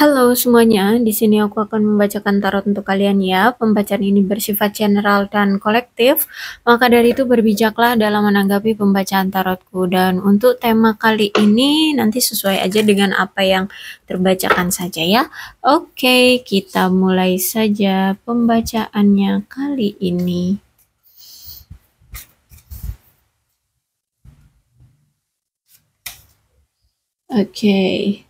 Halo semuanya, di sini aku akan membacakan tarot untuk kalian ya. Pembacaan ini bersifat general dan kolektif, maka dari itu berbijaklah dalam menanggapi pembacaan tarotku. Dan untuk tema kali ini nanti sesuai aja dengan apa yang terbacakan saja ya. Oke, kita mulai saja pembacaannya kali ini. Oke. Okay.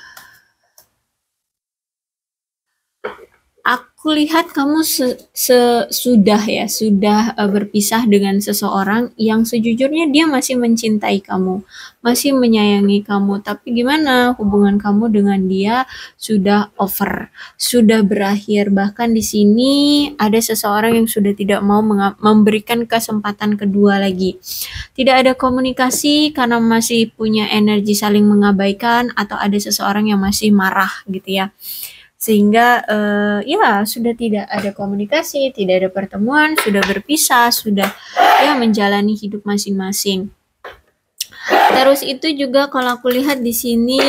Aku lihat kamu se se sudah ya, sudah uh, berpisah dengan seseorang yang sejujurnya dia masih mencintai kamu, masih menyayangi kamu. Tapi gimana hubungan kamu dengan dia sudah over, sudah berakhir. Bahkan di sini ada seseorang yang sudah tidak mau memberikan kesempatan kedua lagi. Tidak ada komunikasi karena masih punya energi saling mengabaikan atau ada seseorang yang masih marah gitu ya sehingga uh, ya sudah tidak ada komunikasi, tidak ada pertemuan, sudah berpisah, sudah ya menjalani hidup masing-masing. Terus itu juga kalau aku lihat di sini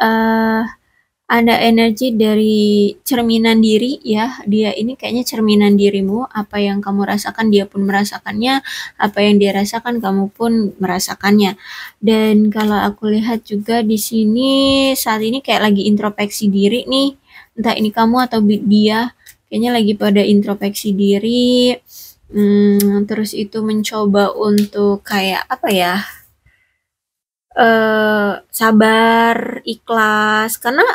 uh, ada energi dari cerminan diri ya. Dia ini kayaknya cerminan dirimu, apa yang kamu rasakan dia pun merasakannya, apa yang dia rasakan kamu pun merasakannya. Dan kalau aku lihat juga di sini saat ini kayak lagi introspeksi diri nih entah ini kamu atau dia kayaknya lagi pada introspeksi diri hmm, terus itu mencoba untuk kayak apa ya uh, sabar ikhlas karena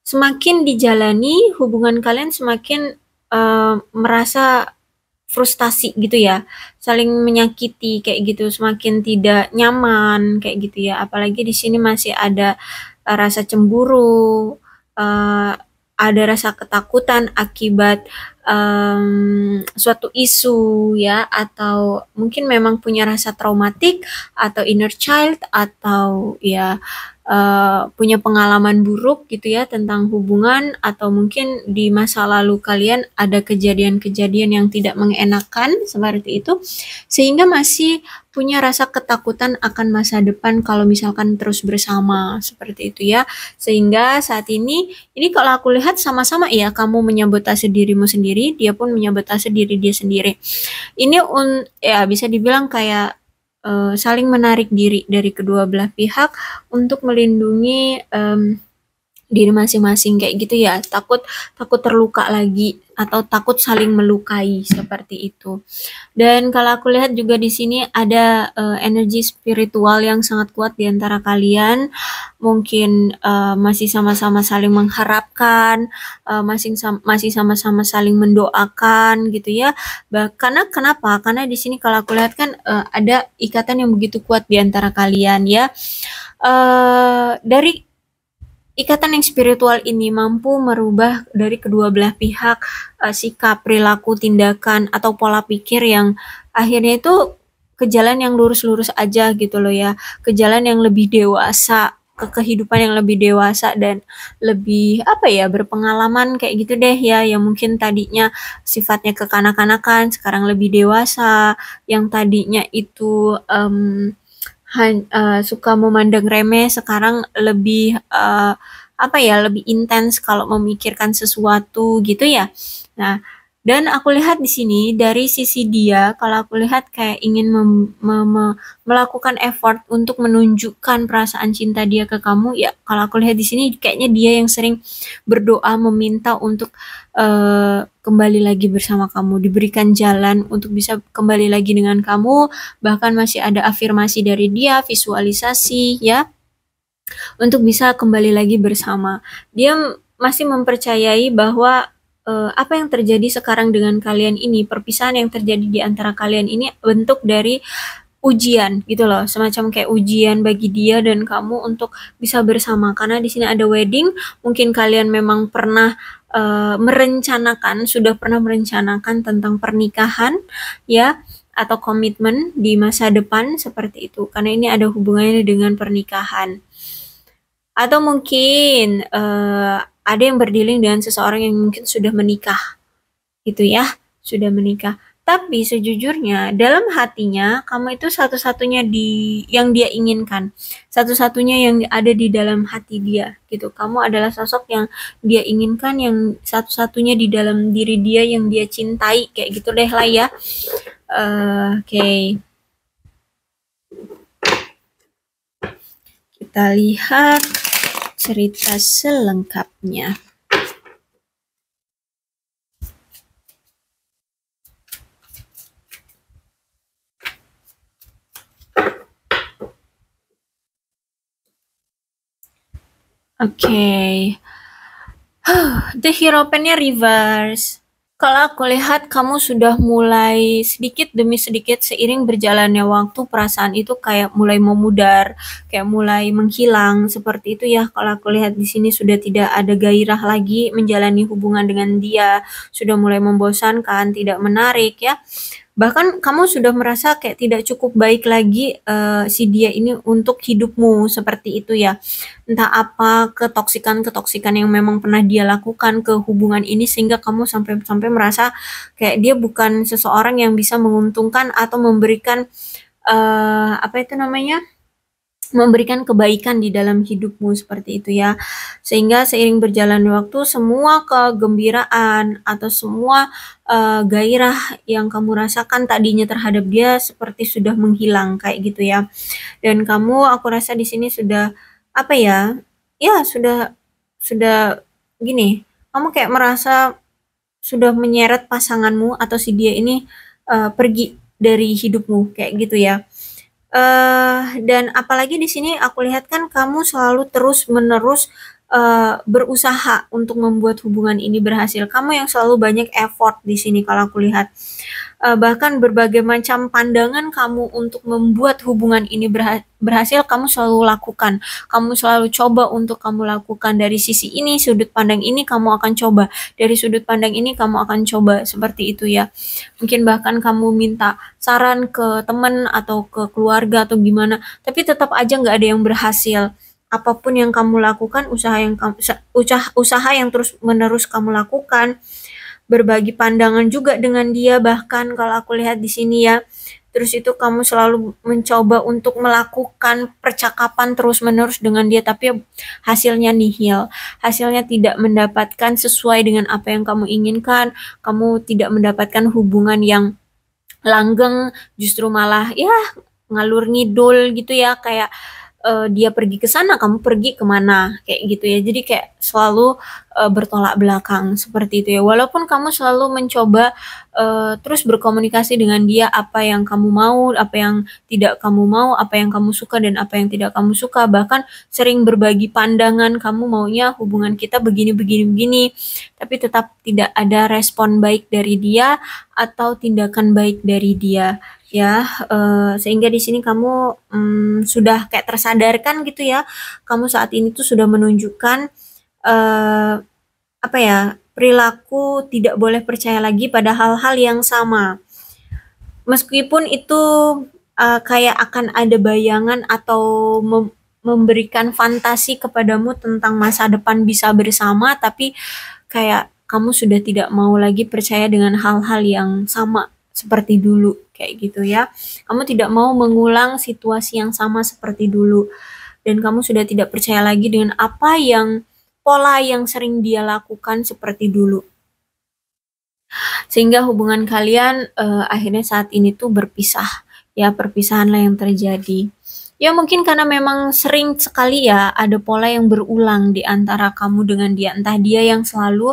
semakin dijalani hubungan kalian semakin uh, merasa frustasi gitu ya saling menyakiti kayak gitu semakin tidak nyaman kayak gitu ya apalagi di sini masih ada uh, rasa cemburu uh, ada rasa ketakutan akibat um, suatu isu ya atau mungkin memang punya rasa traumatik atau inner child atau ya uh, punya pengalaman buruk gitu ya tentang hubungan atau mungkin di masa lalu kalian ada kejadian-kejadian yang tidak mengenakan seperti itu sehingga masih punya rasa ketakutan akan masa depan kalau misalkan terus bersama seperti itu ya. Sehingga saat ini ini kalau aku lihat sama-sama ya kamu menyabotase dirimu sendiri dia pun menyabotase diri dia sendiri. Ini un ya bisa dibilang kayak uh, saling menarik diri dari kedua belah pihak untuk melindungi um, diri masing-masing kayak gitu ya. Takut takut terluka lagi atau takut saling melukai seperti itu. Dan kalau aku lihat juga di sini ada uh, energi spiritual yang sangat kuat di antara kalian. Mungkin uh, masih sama-sama saling mengharapkan uh, masing masih sama-sama saling mendoakan gitu ya. Bahkan kenapa? Karena di sini kalau aku lihat kan uh, ada ikatan yang begitu kuat di antara kalian ya. Uh, dari Ikatan yang spiritual ini mampu merubah dari kedua belah pihak uh, sikap, perilaku, tindakan atau pola pikir yang akhirnya itu ke jalan yang lurus-lurus aja gitu loh ya, ke jalan yang lebih dewasa, ke kehidupan yang lebih dewasa dan lebih apa ya berpengalaman kayak gitu deh ya yang mungkin tadinya sifatnya kekanak-kanakan sekarang lebih dewasa yang tadinya itu um, uh, suka memandang remeh sekarang lebih uh, apa ya lebih intens kalau memikirkan sesuatu gitu ya. Nah, dan aku lihat di sini dari sisi dia, kalau aku lihat kayak ingin mem, me, me, melakukan effort untuk menunjukkan perasaan cinta dia ke kamu, ya kalau aku lihat di sini kayaknya dia yang sering berdoa meminta untuk uh, kembali lagi bersama kamu, diberikan jalan untuk bisa kembali lagi dengan kamu, bahkan masih ada afirmasi dari dia, visualisasi, ya untuk bisa kembali lagi bersama. Dia masih mempercayai bahwa uh, apa yang terjadi sekarang dengan kalian ini, perpisahan yang terjadi di antara kalian ini bentuk dari ujian gitu loh, semacam kayak ujian bagi dia dan kamu untuk bisa bersama. Karena di sini ada wedding, mungkin kalian memang pernah uh, merencanakan, sudah pernah merencanakan tentang pernikahan, ya atau komitmen di masa depan seperti itu. Karena ini ada hubungannya dengan pernikahan. Atau mungkin uh, ada yang berdiling dengan seseorang yang mungkin sudah menikah gitu ya sudah menikah Tapi sejujurnya dalam hatinya kamu itu satu-satunya di yang dia inginkan. Satu-satunya yang ada di dalam hati dia gitu. Kamu adalah sosok yang dia inginkan yang satu-satunya di dalam diri dia yang dia cintai kayak gitu deh lah ya. Uh, Oke. Okay. Kita lihat cerita selengkapnya. Oke. Okay. The hero pen-nya reverse. Kalau aku lihat kamu sudah mulai sedikit demi sedikit seiring berjalannya waktu perasaan itu kayak mulai memudar, kayak mulai menghilang seperti itu ya. Kalau aku lihat di sini sudah tidak ada gairah lagi menjalani hubungan dengan dia, sudah mulai membosankan, tidak menarik ya bahkan kamu sudah merasa kayak tidak cukup baik lagi uh, si dia ini untuk hidupmu seperti itu ya. Entah apa ketoksikan ketoksikan yang memang pernah dia lakukan ke hubungan ini sehingga kamu sampai sampai merasa kayak dia bukan seseorang yang bisa menguntungkan atau memberikan uh, apa itu namanya memberikan kebaikan di dalam hidupmu seperti itu ya. Sehingga seiring berjalan waktu semua kegembiraan atau semua uh, gairah yang kamu rasakan tadinya terhadap dia seperti sudah menghilang kayak gitu ya. Dan kamu aku rasa di sini sudah apa ya? Ya, sudah sudah gini, kamu kayak merasa sudah menyeret pasanganmu atau si dia ini uh, pergi dari hidupmu kayak gitu ya Uh, dan apalagi di sini aku lihat kan kamu selalu terus-menerus uh, berusaha untuk membuat hubungan ini berhasil. Kamu yang selalu banyak effort di sini kalau aku lihat. Uh, bahkan berbagai macam pandangan kamu untuk membuat hubungan ini berhasil kamu selalu lakukan. Kamu selalu coba untuk kamu lakukan dari sisi ini, sudut pandang ini kamu akan coba. Dari sudut pandang ini kamu akan coba seperti itu ya. Mungkin bahkan kamu minta saran ke teman atau ke keluarga atau gimana, tapi tetap aja nggak ada yang berhasil apa pun yang kamu lakukan, usaha yang kamu usaha, yang terus menerus kamu lakukan, berbagi pandangan juga dengan dia bahkan kalau aku lihat di sini ya. Terus itu kamu selalu mencoba untuk melakukan percakapan terus-menerus dengan dia tapi hasilnya nihil. Hasilnya tidak mendapatkan sesuai dengan apa yang kamu inginkan. Kamu tidak mendapatkan hubungan yang langgeng, justru malah ya ngalur ngidul gitu ya kayak uh, dia pergi ke sana, kamu pergi ke mana, kayak gitu ya. Jadi kayak selalu uh, bertolak belakang seperti itu ya. Walaupun kamu selalu mencoba uh, terus berkomunikasi dengan dia apa yang kamu mau, apa yang tidak kamu mau, apa yang kamu suka dan apa yang tidak kamu suka. Bahkan sering berbagi pandangan, kamu maunya hubungan kita begini begini begini, tapi tetap tidak ada respon baik dari dia atau tindakan baik dari dia ya uh, sehingga di sini kamu um, sudah kayak tersadarkan gitu ya kamu saat ini tuh sudah menunjukkan uh, apa ya perilaku tidak boleh percaya lagi pada hal-hal yang sama meskipun itu uh, kayak akan ada bayangan atau mem memberikan fantasi kepadamu tentang masa depan bisa bersama tapi kayak kamu sudah tidak mau lagi percaya dengan hal-hal yang sama seperti dulu kayak gitu ya. Kamu tidak mau mengulang situasi yang sama seperti dulu dan kamu sudah tidak percaya lagi dengan apa yang pola yang sering dia lakukan seperti dulu. Sehingga hubungan kalian uh, akhirnya saat ini tuh berpisah. Ya, perpisahanlah yang terjadi. Ya mungkin karena memang sering sekali ya ada pola yang berulang di antara kamu dengan dia. Entah dia yang selalu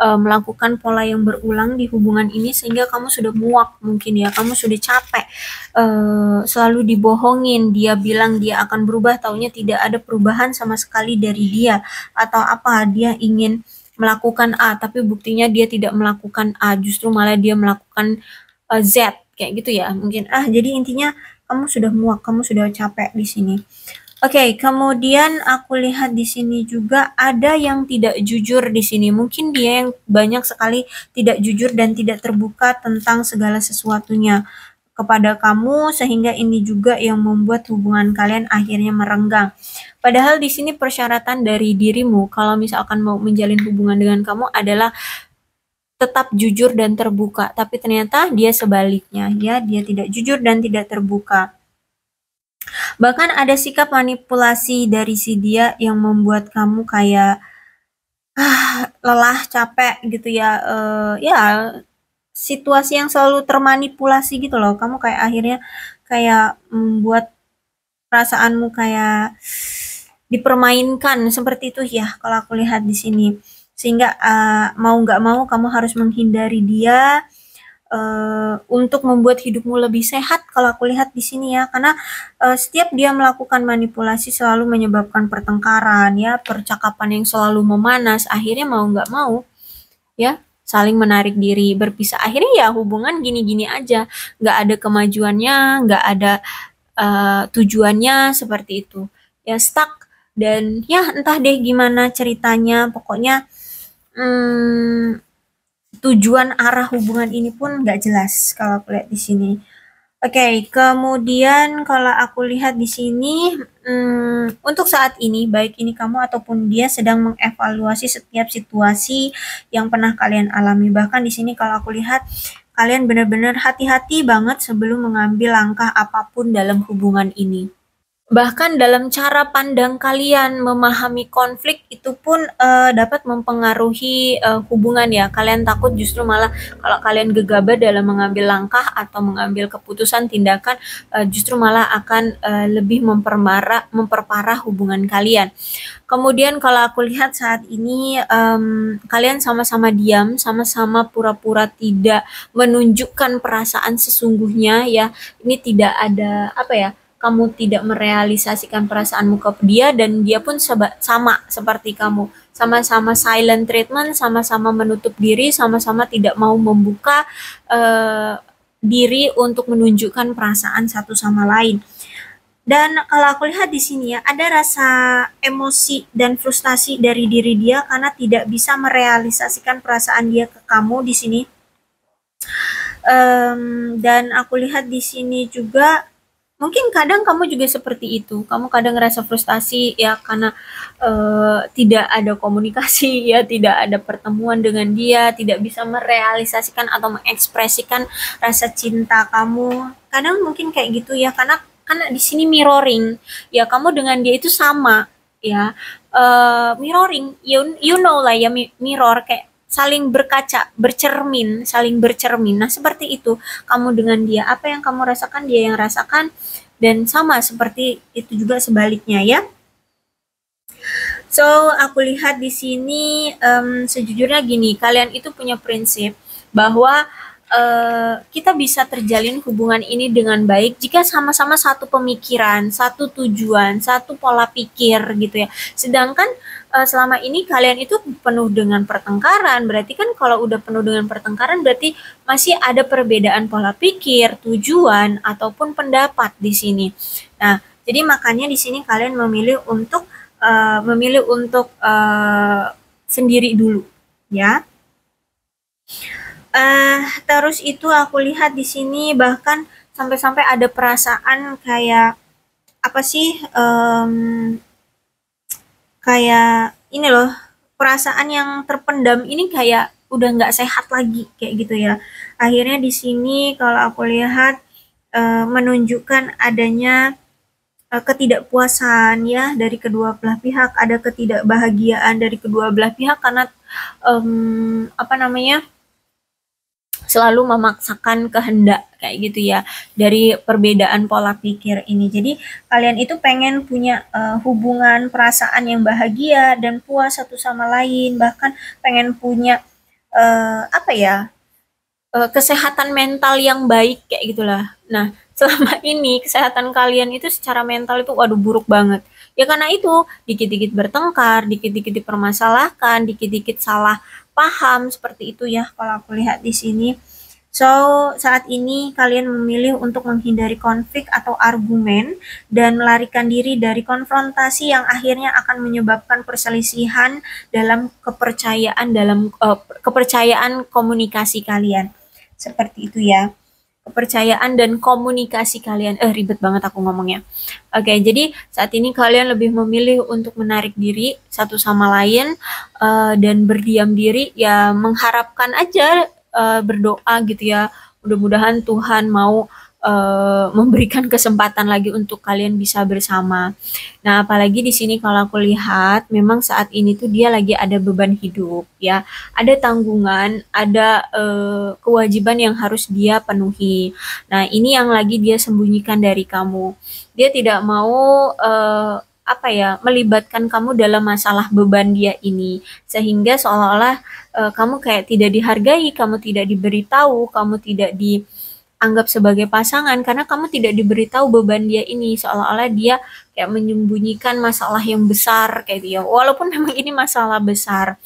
uh, melakukan pola yang berulang di hubungan ini sehingga kamu sudah muak mungkin ya. Kamu sudah capek uh, selalu dibohongin. Dia bilang dia akan berubah, taunya tidak ada perubahan sama sekali dari dia atau apa dia ingin melakukan A tapi buktinya dia tidak melakukan A, justru malah dia melakukan uh, Z kayak gitu ya. Mungkin ah jadi intinya kamu sudah muak, kamu sudah capek di sini. Oke, okay, kemudian aku lihat di sini juga ada yang tidak jujur di sini. Mungkin dia yang banyak sekali tidak jujur dan tidak terbuka tentang segala sesuatunya kepada kamu sehingga ini juga yang membuat hubungan kalian akhirnya merenggang. Padahal di sini persyaratan dari dirimu kalau misalkan mau menjalin hubungan dengan kamu adalah tetap jujur dan terbuka, tapi ternyata dia sebaliknya, ya, dia tidak jujur dan tidak terbuka. Bahkan ada sikap manipulasi dari si dia yang membuat kamu kayak ah, lelah, capek gitu ya. Uh, ya, situasi yang selalu termanipulasi gitu loh. Kamu kayak akhirnya kayak membuat perasaanmu kayak dipermainkan seperti itu ya kalau aku lihat di sini sehingga uh, mau nggak mau kamu harus menghindari dia uh, untuk membuat hidupmu lebih sehat kalau aku lihat di sini ya. Karena uh, setiap dia melakukan manipulasi selalu menyebabkan pertengkaran ya percakapan yang selalu memanas akhirnya mau nggak mau ya saling menarik diri berpisah. Akhirnya ya hubungan gini-gini aja. Nggak ada kemajuannya nggak ada uh, tujuannya seperti itu. Ya stuck. Dan ya entah deh gimana ceritanya. Pokoknya hmm, tujuan arah hubungan ini pun nggak jelas kalau aku lihat di sini. Oke, okay, kemudian kalau aku lihat di sini, hmm, untuk saat ini, baik ini kamu ataupun dia sedang mengevaluasi setiap situasi yang pernah kalian alami. Bahkan di sini kalau aku lihat, kalian benar-benar hati-hati banget sebelum mengambil langkah apa pun dalam hubungan ini. Bahkan dalam cara pandang kalian memahami konflik itu pun uh, dapat mempengaruhi uh, hubungan ya. Kalian takut justru malah kalau kalian gegabah dalam mengambil langkah atau mengambil keputusan tindakan uh, justru malah akan uh, lebih mempermarah memperparah hubungan kalian. Kemudian kalau aku lihat saat ini um, kalian sama-sama diam, sama-sama pura-pura tidak menunjukkan perasaan sesungguhnya ya. Ini tidak ada apa ya? Kamu tidak merealisasikan perasaanmu ke dia dan dia pun seba, sama seperti kamu. Sama-sama silent treatment sama-sama menutup diri sama-sama tidak mau membuka uh, diri untuk menunjukkan perasaan satu sama lain. Dan kalau aku lihat di sini ya ada rasa emosi dan frustasi dari diri dia karena tidak bisa merealisasikan perasaan dia ke kamu di sini. Um, dan aku lihat di sini juga mungkin kadang kamu juga seperti itu. Kamu kadang ngerasa frustasi ya karena uh, tidak ada komunikasi ya tidak ada pertemuan dengan dia tidak bisa merealisasikan atau mengekspresikan rasa cinta kamu. Kadang mungkin kayak gitu ya karena karena di sini mirroring. Ya kamu dengan dia itu sama ya. Uh, mirroring you you know lah ya mirror kayak saling berkaca, bercermin, saling bercermin. Nah, seperti itu kamu dengan dia, apa yang kamu rasakan dia yang rasakan dan sama seperti itu juga sebaliknya ya. So, aku lihat di sini um, sejujurnya gini, kalian itu punya prinsip bahwa uh, kita bisa terjalin hubungan ini dengan baik jika sama-sama satu pemikiran, satu tujuan, satu pola pikir gitu ya. Sedangkan uh, selama ini kalian itu penuh dengan pertengkaran, berarti kan kalau udah penuh dengan pertengkaran berarti masih ada perbedaan pola pikir, tujuan ataupun pendapat di sini. Nah, jadi makanya di sini kalian memilih untuk uh, memilih untuk uh, sendiri dulu, ya. Uh, terus itu aku lihat di sini bahkan sampai-sampai ada perasaan kayak apa sih um, kayak ini loh perasaan yang terpendam ini kayak udah nggak sehat lagi kayak gitu ya. Akhirnya di sini kalau aku lihat e, menunjukkan adanya e, ketidakpuasan ya dari kedua belah pihak ada ketidakbahagiaan dari kedua belah pihak karena um, apa namanya selalu memaksakan kehendak kayak gitu ya dari perbedaan pola pikir ini. Jadi kalian itu pengen punya uh, hubungan perasaan yang bahagia dan puas satu sama lain, bahkan pengen punya uh, apa ya? Uh, kesehatan mental yang baik kayak gitulah. Nah, selama ini kesehatan kalian itu secara mental itu waduh buruk banget. Ya karena itu dikit-dikit bertengkar, dikit-dikit dipermasalahkan, dikit-dikit salah paham seperti itu ya kalau aku lihat di sini. So, saat ini kalian memilih untuk menghindari konflik atau argumen dan melarikan diri dari konfrontasi yang akhirnya akan menyebabkan perselisihan dalam kepercayaan dalam uh, kepercayaan komunikasi kalian. Seperti itu ya. Kepercayaan dan komunikasi kalian. Eh ribet banget aku ngomongnya. Oke, jadi saat ini kalian lebih memilih untuk menarik diri satu sama lain uh, dan berdiam diri ya mengharapkan aja uh, berdoa gitu ya. Mudah-mudahan Tuhan mau uh, memberikan kesempatan lagi untuk kalian bisa bersama. Nah, apalagi di sini kalau aku lihat memang saat ini tuh dia lagi ada beban hidup ya, ada tanggungan, ada uh, kewajiban yang harus dia penuhi. Nah, ini yang lagi dia sembunyikan dari kamu. Dia tidak mau uh, apa ya melibatkan kamu dalam masalah beban dia ini sehingga seolah-olah kamu kayak tidak dihargai, kamu tidak diberitahu, kamu tidak di anggap sebagai pasangan karena kamu tidak diberitahu beban dia ini. Seolah-olah dia kayak menyembunyikan masalah yang besar kayak dia walaupun memang ini masalah besar.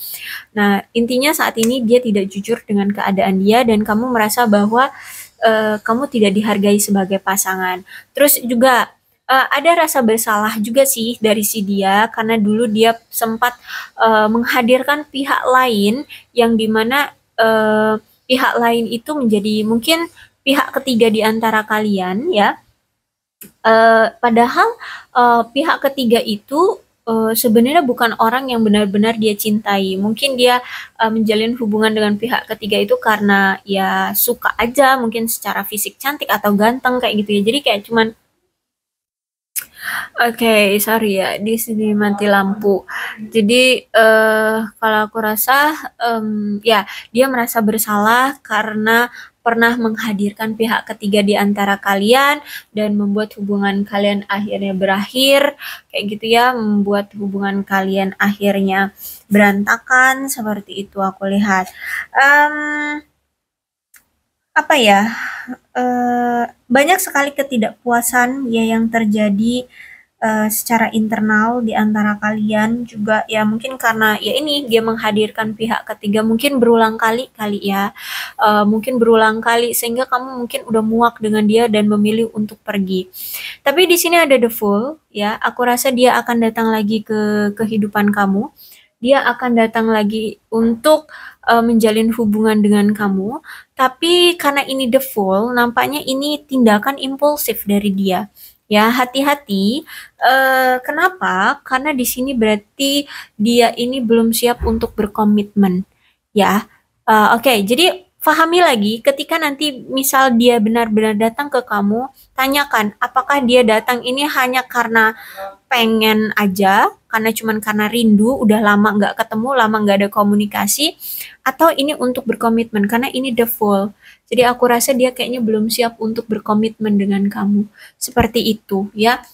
Nah intinya saat ini dia tidak jujur dengan keadaan dia dan kamu merasa bahwa uh, kamu tidak dihargai sebagai pasangan. Terus juga uh, ada rasa bersalah juga sih dari si dia karena dulu dia sempat uh, menghadirkan pihak lain yang di mana uh, pihak lain itu menjadi mungkin pihak ketiga di antara kalian ya. Uh, padahal uh, pihak ketiga itu uh, sebenarnya bukan orang yang benar-benar dia cintai. Mungkin dia uh, menjalin hubungan dengan pihak ketiga itu karena ya suka aja, mungkin secara fisik cantik atau ganteng kayak gitu ya. Jadi kayak cuman Oke, okay, sorry ya, di sini mati lampu. Jadi uh, kalau aku rasa, um, ya dia merasa bersalah karena pernah menghadirkan pihak ketiga di antara kalian dan membuat hubungan kalian akhirnya berakhir. Kayak gitu ya membuat hubungan kalian akhirnya berantakan seperti itu aku lihat. Um, apa ya? Uh, banyak sekali ketidakpuasan ya yang terjadi uh, secara internal di antara kalian juga ya mungkin karena ya ini dia menghadirkan pihak ketiga mungkin berulang kali kali ya. Uh, mungkin berulang kali sehingga kamu mungkin udah muak dengan dia dan memilih untuk pergi. Tapi di sini ada the full ya. Aku rasa dia akan datang lagi ke kehidupan kamu. Dia akan datang lagi untuk uh, menjalin hubungan dengan kamu. Tapi karena ini the full nampaknya ini tindakan impulsif dari dia Ya, hati-hati. Uh, kenapa? Karena di sini berarti dia ini belum siap untuk berkomitmen. Ya, uh, oke. Okay, jadi pahami lagi ketika nanti misal dia benar-benar datang ke kamu, tanyakan apakah dia datang ini hanya karena pengen aja, karena cuman karena rindu, udah lama nggak ketemu, lama nggak ada komunikasi, atau ini untuk berkomitmen karena ini the full. Jadi aku rasa dia kayaknya belum siap untuk berkomitmen dengan kamu. Seperti itu ya.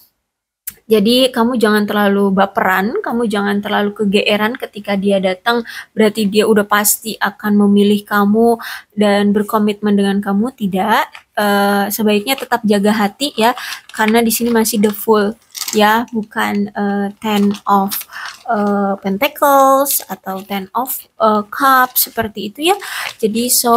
Jadi kamu jangan terlalu baperan, kamu jangan terlalu kegeeran ketika dia datang, berarti dia udah pasti akan memilih kamu dan berkomitmen dengan kamu. Tidak, uh, sebaiknya tetap jaga hati ya, karena di sini masih the full ya, bukan uh, ten of uh, pentacles atau ten of uh, cups seperti itu ya. Jadi so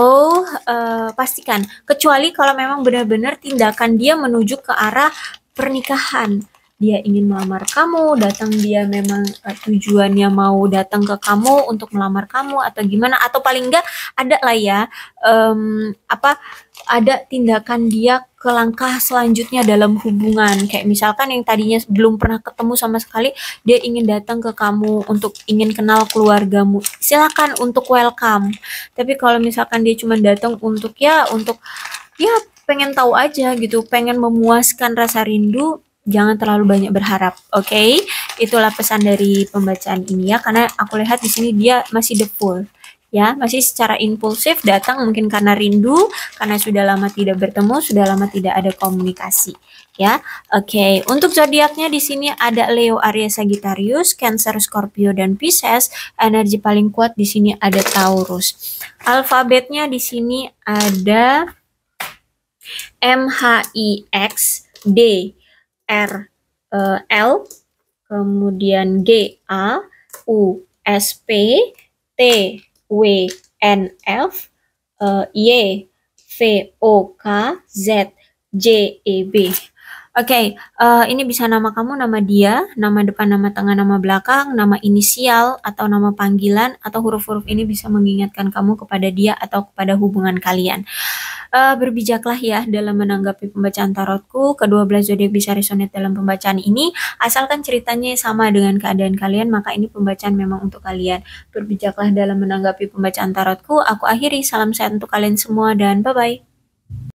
uh, pastikan, kecuali kalau memang benar-benar tindakan dia menuju ke arah pernikahan. Dia ingin melamar kamu, datang dia memang uh, tujuannya mau datang ke kamu untuk melamar kamu atau gimana. Atau paling enggak ada lah ya um, apa ada tindakan dia ke langkah selanjutnya dalam hubungan kayak misalkan yang tadinya belum pernah ketemu sama sekali dia ingin datang ke kamu untuk ingin kenal keluargamu silakan untuk welcome tapi kalau misalkan dia cuma datang untuk ya untuk ya pengen tahu aja gitu pengen memuaskan rasa rindu jangan terlalu banyak berharap. Oke, okay? itulah pesan dari pembacaan ini ya, karena aku lihat di sini dia masih the full ya masih secara impulsif datang mungkin karena rindu karena sudah lama tidak bertemu sudah lama tidak ada komunikasi. Ya oke. Okay. untuk zodiaknya di sini ada Leo Aries Sagittarius Cancer Scorpio dan Pisces. Energi paling kuat di sini ada Taurus. Alfabetnya di sini ada M H I X D R uh, L, kemudian G A U S P T W N F uh, Y V O K Z J E B. Oke, uh, ini bisa nama kamu, nama dia, nama depan, nama tengah, nama belakang, nama inisial, atau nama panggilan, atau huruf-huruf ini bisa mengingatkan kamu kepada dia atau kepada hubungan kalian. Uh, berbijaklah ya dalam menanggapi pembacaan tarotku. Kedua belas zodiak bisa resonate dalam pembacaan ini. Asalkan ceritanya sama dengan keadaan kalian, maka ini pembacaan memang untuk kalian. Berbijaklah dalam menanggapi pembacaan tarotku. Aku akhiri. Salam sehat untuk kalian semua dan bye-bye.